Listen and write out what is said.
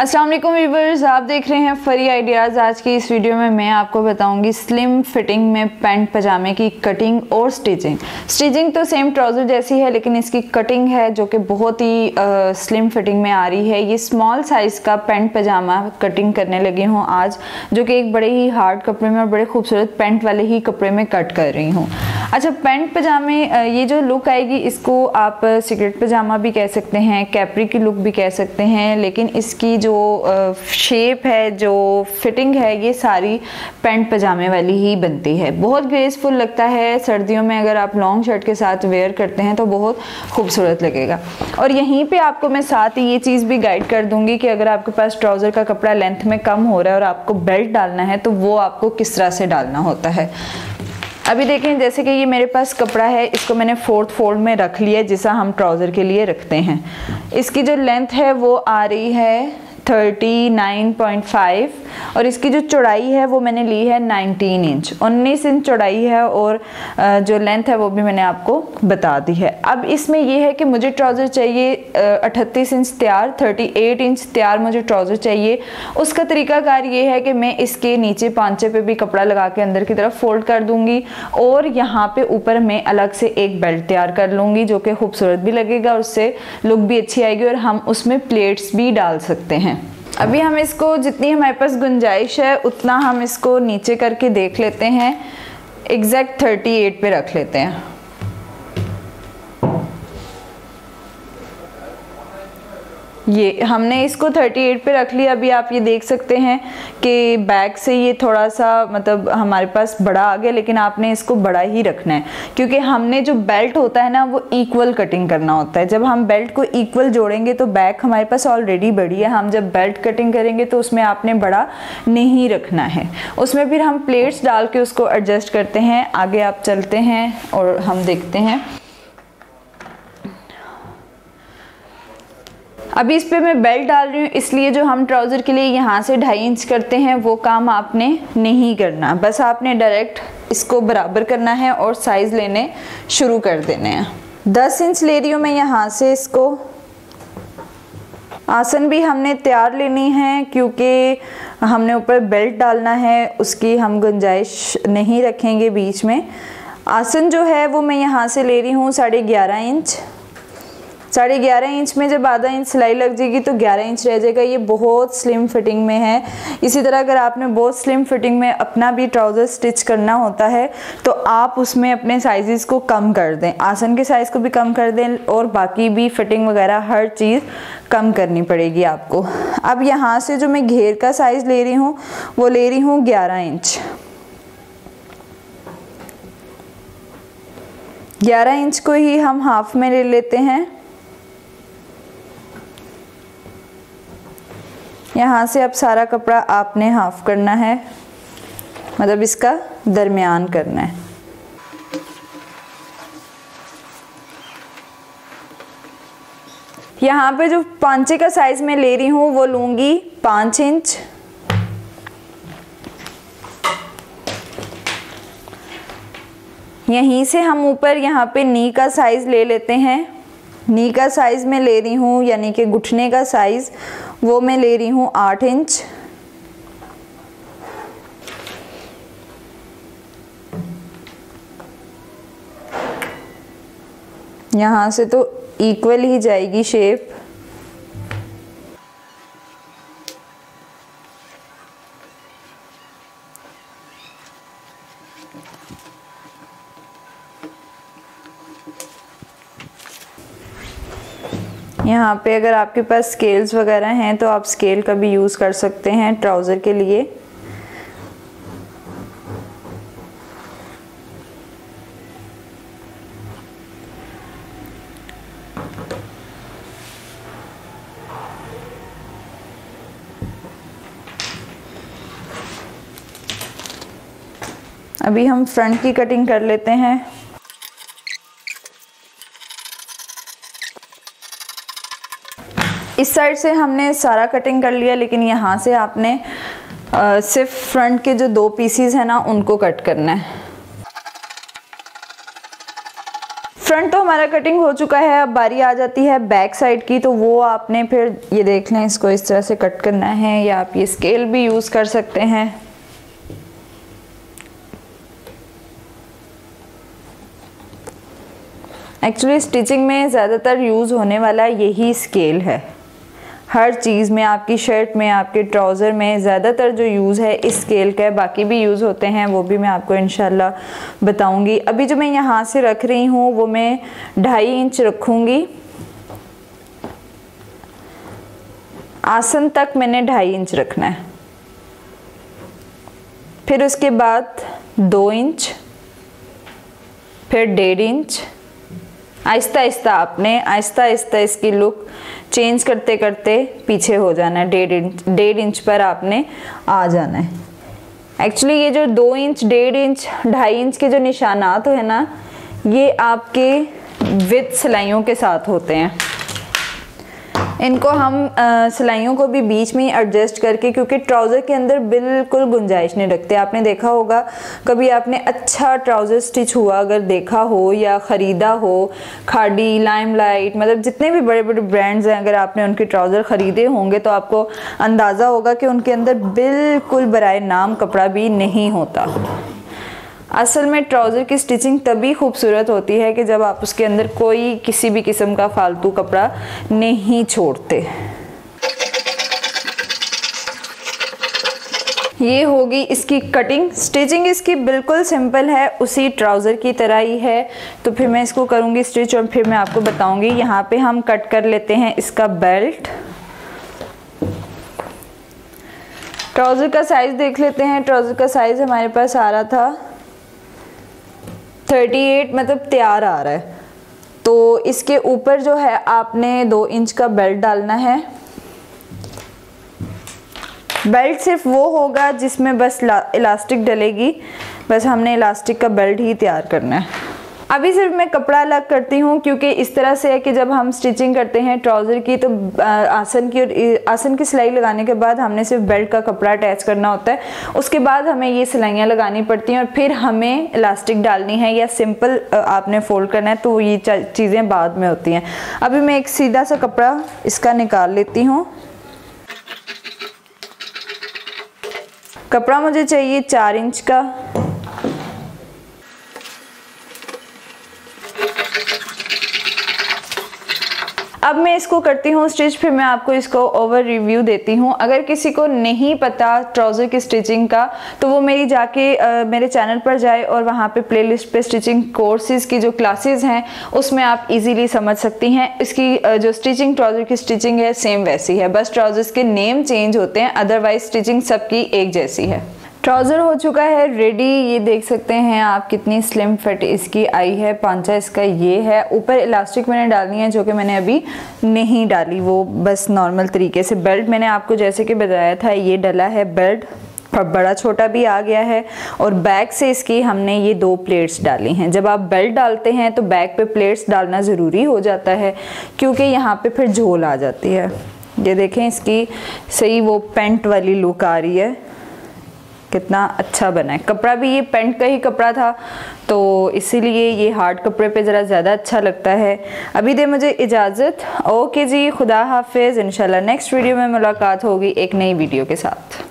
अस्सलाम वालेकुम व्यूवर्स, आप देख रहे हैं फरी आइडियाज़। आज की इस वीडियो में मैं आपको बताऊँगी स्लिम फिटिंग में पैंट पजामे की कटिंग और स्टिचिंग स्टिचिंग तो सेम ट्राउज़र जैसी है, लेकिन इसकी कटिंग है जो कि बहुत ही स्लिम फिटिंग में आ रही है। ये स्मॉल साइज़ का पैंट पजामा कटिंग करने लगी हूँ आज, जो कि एक बड़े ही हार्ड कपड़े में और बड़े खूबसूरत पैंट वाले ही कपड़े में कट कर रही हूँ। अच्छा पैंट पजामे ये जो लुक आएगी, इसको आप सिगरेट पजामा भी कह सकते हैं कैपरी की लुक भी कह सकते हैं, लेकिन इसकी जो शेप है, जो फिटिंग है, ये सारी पैंट पजामे वाली ही बनती है। बहुत ग्रेसफुल लगता है। सर्दियों में अगर आप लॉन्ग शर्ट के साथ वेयर करते हैं तो बहुत खूबसूरत लगेगा। और यहीं पे आपको मैं साथ ही ये चीज़ भी गाइड कर दूँगी कि अगर आपके पास ट्राउज़र का कपड़ा लेंथ में कम हो रहा है और आपको बेल्ट डालना है तो वो आपको किस तरह से डालना होता है। अभी देखें, जैसे कि ये मेरे पास कपड़ा है, इसको मैंने फोर्थ फोल्ड में रख लिया जिसा हम ट्राउज़र के लिए रखते हैं। इसकी जो लेंथ है, वो आ रही है 39.5 और इसकी जो चौड़ाई है वो मैंने ली है 19 इंच। 19 इंच चौड़ाई है और जो लेंथ है वो भी मैंने आपको बता दी है। अब इसमें ये है कि मुझे ट्राउज़र चाहिए अठतीस इंच तैयार 38 इंच तैयार मुझे ट्राउज़र चाहिए। उसका तरीकाकार ये है कि मैं इसके नीचे पांचे पे भी कपड़ा लगा के अंदर की तरफ़ फोल्ड कर दूँगी और यहाँ पे ऊपर मैं अलग से एक बेल्ट तैयार कर लूँगी जो कि खूबसूरत भी लगेगा, उससे लुक भी अच्छी आएगी और हम उसमें प्लेट्स भी डाल सकते हैं। अभी हम इसको जितनी हमारे पास गुंजाइश है, उतना हम इसको नीचे करके देख लेते हैं। एग्जैक्ट थर्टी एट पे रख लेते हैं। ये, हमने इसको 38 पे रख लिया। अभी आप ये देख सकते हैं कि बैक से ये थोड़ा सा मतलब हमारे पास बड़ा आ गया, लेकिन आपने इसको बड़ा ही रखना है। क्योंकि हमने जो बेल्ट होता है ना, वो इक्वल कटिंग करना होता है। जब हम बेल्ट को इक्वल जोड़ेंगे तो बैक हमारे पास ऑलरेडी बड़ी है। हम जब बेल्ट कटिंग करेंगे तो उसमें आपने बड़ा नहीं रखना है। उसमें फिर हम प्लेट्स डाल के उसको एडजस्ट करते हैं। आगे आप चलते हैं और हम देखते हैं। अभी इस पर मैं बेल्ट डाल रही हूँ, इसलिए जो हम ट्राउज़र के लिए यहाँ से ढाई इंच करते हैं, वो काम आपने नहीं करना। बस आपने डायरेक्ट इसको बराबर करना है और साइज़ लेने शुरू कर देने हैं। दस इंच ले रही हूँ मैं यहाँ से इसको। आसन भी हमने तैयार लेनी है, क्योंकि हमने ऊपर बेल्ट डालना है, उसकी हम गुंजाइश नहीं रखेंगे बीच में। आसन जो है, वो मैं यहाँ से ले रही हूँ साढ़े ग्यारह इंच साढ़े ग्यारह इंच में जब आधा इंच सिलाई लग जाएगी तो ग्यारह इंच रह जाएगा। ये बहुत स्लिम फिटिंग में है। इसी तरह अगर आपने बहुत स्लिम फिटिंग में अपना भी ट्राउज़र स्टिच करना होता है तो आप उसमें अपने साइज़ को कम कर दें। आसन के साइज़ को भी कम कर दें और बाकी भी फिटिंग वगैरह हर चीज़ कम करनी पड़ेगी आपको। अब यहाँ से जो मैं घेर का साइज़ ले रही हूँ, वो ले रही हूँ ग्यारह इंच। ग्यारह इंच को ही हम हाफ़ में ले लेते हैं। यहाँ से अब सारा कपड़ा आपने हाफ़ करना है। मतलब इसका दरमियान करना है। यहाँ पे जो पांचे का साइज़ मैं ले रही हूँ, वो लूँगी पाँच इंच यहीं से हम ऊपर यहाँ पे नी का साइज़ ले लेते हैं। नी का साइज़ मैं ले रही हूँ, यानी कि घुटने का साइज़ वो मैं ले रही हूँ आठ इंच। यहाँ से तो इक्वल ही जाएगी शेप यहाँ पे अगर आपके पास स्केल्स वगैरह हैं तो आप स्केल का भी यूज़ कर सकते हैं ट्राउज़र के लिए। अभी हम फ्रंट की कटिंग कर लेते हैं। इस साइड से हमने सारा कटिंग कर लिया लेकिन यहाँ से आपने आ, सिर्फ़ फ्रंट के जो दो पीसीज हैं ना उनको कट करना है। फ्रंट तो हमारा कटिंग हो चुका है अब बारी आ जाती है बैक साइड की तो वो आपने फिर ये देख लें इसको इस तरह से कट करना है या आप ये स्केल भी यूज़ कर सकते हैं। एक्चुअली स्टिचिंग में ज़्यादातर यूज़ होने वाला यही स्केल है। हर चीज़ में, आपकी शर्ट में, आपके ट्राउज़र में ज़्यादातर जो यूज़ है इस स्केल का है। बाकी भी यूज़ होते हैं, वो भी मैं आपको इनशाला बताऊँगी। अभी जो मैं यहाँ से रख रही हूँ, वो मैं ढाई इंच रखूँगी। आसन तक मैंने ढाई इंच रखना है। फिर उसके बाद दो इंच, फिर डेढ़ इंच आहिस्ता आहिस्ता आपने आहिस्ता आहिस्ता इसकी लुक चेंज करते करते पीछे हो जाना है। डेढ़ इंच डेढ़ इंच पर आपने आ जाना है। एक्चुअली ये जो दो इंच, डेढ़ इंच, ढाई इंच के जो निशानात है ना, ये आपके विथ सिलाइयों के साथ होते हैं। इनको हम सिलाइयों को भी बीच में एडजस्ट करके, क्योंकि ट्राउज़र के अंदर बिल्कुल गुंजाइश नहीं रखते। आपने देखा होगा, कभी आपने अच्छा ट्राउज़र स्टिच हुआ, अगर देखा हो या ख़रीदा हो, खाडी लाइम लाइट मतलब जितने भी बड़े बड़े ब्रांड्स हैं, अगर आपने उनके ट्राउज़र ख़रीदे होंगे तो आपको अंदाज़ा होगा कि उनके अंदर बिल्कुल बरए नाम कपड़ा भी नहीं होता। असल में ट्राउज़र की स्टिचिंग तभी खूबसूरत होती है कि जब आप उसके अंदर कोई किसी भी किस्म का फालतू कपड़ा नहीं छोड़ते। ये होगी इसकी कटिंग स्टिचिंग इसकी बिल्कुल सिंपल है, उसी ट्राउज़र की तरह ही है। तो फिर मैं इसको करूँगी स्टिच और फिर मैं आपको बताऊँगी। यहाँ पे हम कट कर लेते हैं इसका बेल्ट ट्राउज़र का साइज़ देख लेते हैं। ट्राउज़र का साइज़ हमारे पास आ रहा था। थर्टी एट मतलब तैयार आ रहा है। तो इसके ऊपर जो है, आपने दो इंच का बेल्ट डालना है। बेल्ट सिर्फ़ वो होगा जिसमें बस इलास्टिक डलेगी। बस हमने इलास्टिक का बेल्ट ही तैयार करना है। अभी सिर्फ़ मैं कपड़ा अलग करती हूँ, क्योंकि इस तरह से है कि जब हम स्टिचिंग करते हैं ट्राउज़र की तो आसन की और आसन की सिलाई लगाने के बाद हमने सिर्फ़ बेल्ट का कपड़ा अटैच करना होता है। उसके बाद हमें ये सिलाइयाँ लगानी पड़ती हैं और फिर हमें इलास्टिक डालनी है या सिंपल आपने फोल्ड करना है तो ये चीज़ें बाद में होती हैं। अभी मैं एक सीधा सा कपड़ा इसका निकाल लेती हूँ। कपड़ा मुझे चाहिए चार इंच का। अब मैं इसको करती हूँ स्टिच फिर मैं आपको इसको ओवर रिव्यू देती हूँ। अगर किसी को नहीं पता ट्राउज़र की स्टिचिंग का तो वो मेरी जाके आ, मेरे चैनल पर जाए और वहाँ पे प्लेलिस्ट पे स्टिचिंग कोर्सेज की जो क्लासेस हैं उसमें आप इजीली समझ सकती हैं। इसकी जो स्टिचिंग ट्राउज़र की स्टिचिंग है सेम वैसी है। बस ट्राउज़र्स के नेम चेंज होते हैं अदरवाइज़ स्टिचिंग सबकी एक जैसी है। ट्राउज़र हो चुका है रेडी ये देख सकते हैं आप कितनी स्लिम फिट इसकी आई है, पांचा इसका ये है। ऊपर इलास्टिक मैंने डालनी है, जो कि मैंने अभी नहीं डाली, वो बस नॉर्मल तरीके से बेल्ट मैंने आपको जैसे कि बताया था, ये डला है बेल्ट बड़ा छोटा भी आ गया है, और बैक से इसकी हमने ये दो प्लेट्स डाली हैं। जब आप बेल्ट डालते हैं तो बैक पे प्लेट्स डालना ज़रूरी हो जाता है, क्योंकि यहाँ पे फिर झोल आ जाती है। ये देखें इसकी सही वो पेंट वाली लुक आ रही है। कितना अच्छा बना है। कपड़ा भी ये पेंट का ही कपड़ा था तो इसीलिए ये हार्ड कपड़े पे ज़रा ज़्यादा अच्छा लगता है। अभी दे मुझे इजाज़त। ओके जी, खुदा हाफिज़। इंशाल्लाह नेक्स्ट वीडियो में मुलाकात होगी एक नई वीडियो के साथ।